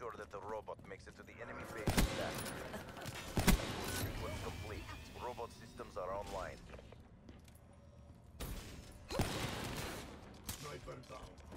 Sure that the robot makes it to the enemy base. Sequence complete. Robot systems are online. Sniper down.